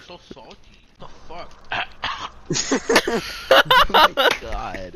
are so salty. What the fuck? oh my god.